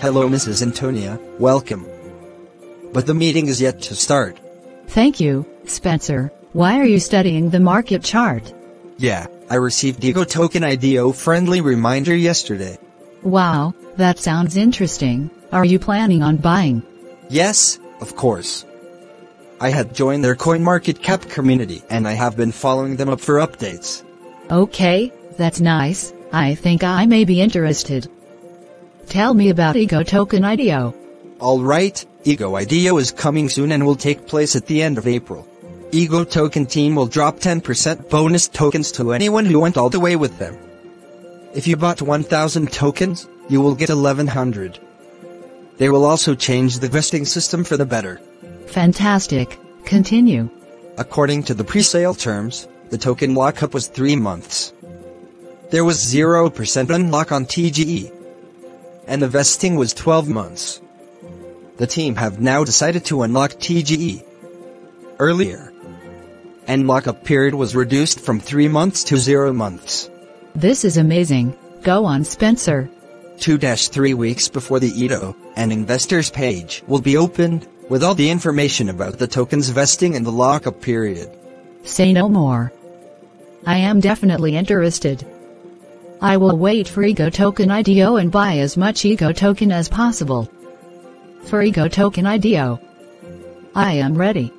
Hello Mrs. Antonia, welcome. But the meeting is yet to start. Thank you, Spencer. Why are you studying the market chart? Yeah, I received Ego Token IDO friendly reminder yesterday. Wow, that sounds interesting. Are you planning on buying? Yes, of course. I had joined their CoinMarketCap community and I have been following them up for updates. Okay, that's nice. I think I may be interested. Tell me about Ego Token IDO. Alright, Ego IDO is coming soon and will take place at the end of April. Ego Token team will drop 10% bonus tokens to anyone who went all the way with them. If you bought 1000 tokens, you will get 1100. They will also change the vesting system for the better. Fantastic. Continue. According to the pre-sale terms, the token lockup was 3 months. There was 0% unlock on TGE. And the vesting was 12 months. The team have now decided to unlock TGE. Earlier, and lockup period was reduced from 3 months to 0 months. This is amazing. Go on Spencer. 2-3 weeks before the IDO, an investors page will be opened, with all the information about the token's vesting and the lockup period. Say no more. I am definitely interested. I will wait for Ego Token IDO and buy as much Ego Token as possible. For Ego Token IDO. I am ready.